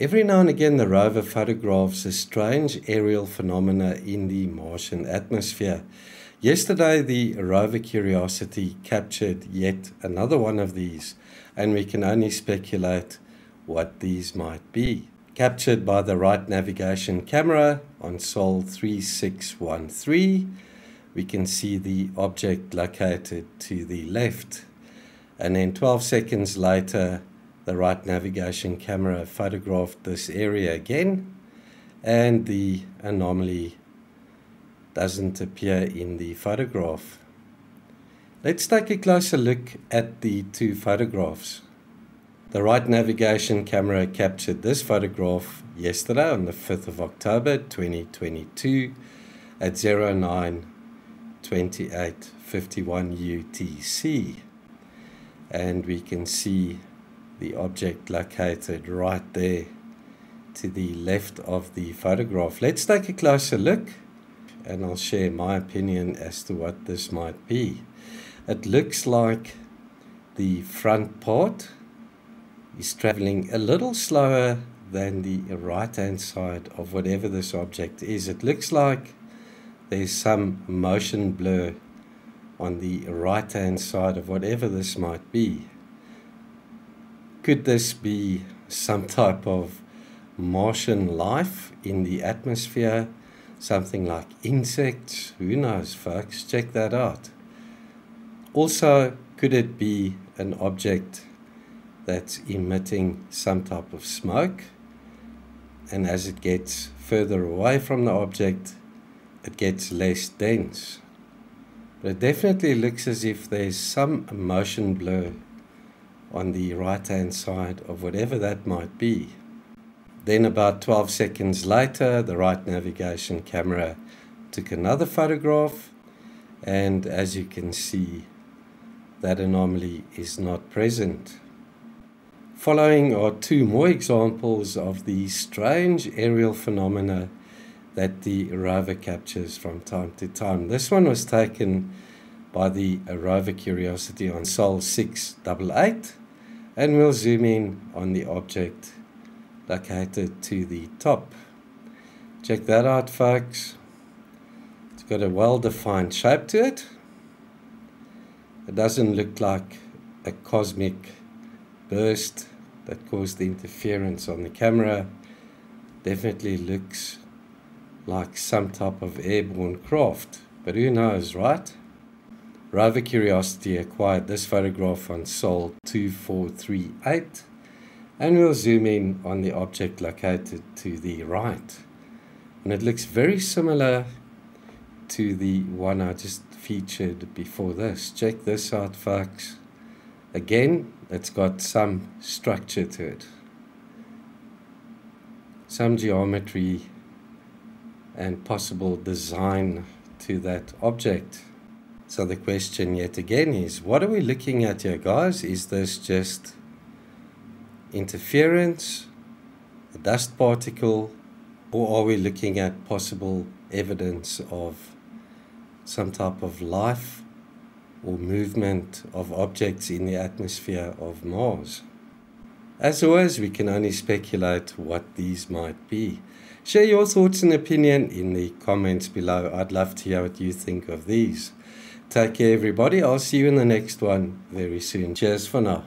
Every now and again, the rover photographs a strange aerial phenomena in the Martian atmosphere. Yesterday, the rover Curiosity captured yet another one of these, and we can only speculate what these might be. Captured by the right navigation camera on Sol 3613, we can see the object located to the left. And then 12 seconds later, the right navigation camera photographed this area again, and the anomaly doesn't appear in the photograph. Let's take a closer look at the two photographs. The right navigation camera captured this photograph yesterday on the 5th of October 2022 at 09 2851 UTC. And we can see the object located right there to the left of the photograph. Let's take a closer look and I'll share my opinion as to what this might be. It looks like the front part is traveling a little slower than the right hand side of whatever this object is. It looks like there's some motion blur on the right hand side of whatever this might be. Could this be some type of Martian life in the atmosphere? Something like insects? Who knows, folks? Check that out. Also, could it be an object that's emitting some type of smoke? And as it gets further away from the object, it gets less dense. But it definitely looks as if there's some motion blur on the right hand side of whatever that might be. Then, about 12 seconds later, the right navigation camera took another photograph, and as you can see, that anomaly is not present. Following are two more examples of the strange aerial phenomena that the rover captures from time to time. This one was taken by the rover Curiosity on Sol 688 and we'll zoom in on the object located to the top. Check that out folks. It's got a well-defined shape to it. It doesn't look like a cosmic burst that caused the interference on the camera. Definitely looks like some type of airborne craft, but who knows, right? Rover Curiosity acquired this photograph on Sol 2438 and we'll zoom in on the object located to the right. And it looks very similar to the one I just featured before this. Check this out folks. Again, it's got some structure to it. Some geometry and possible design to that object. So the question yet again is what are we looking at here, guys? Is this just interference, a dust particle, or are we looking at possible evidence of some type of life or movement of objects in the atmosphere of Mars? As always, we can only speculate what these might be. Share your thoughts and opinion in the comments below. I'd love to hear what you think of these. Take care, everybody. I'll see you in the next one very soon. Cheers for now.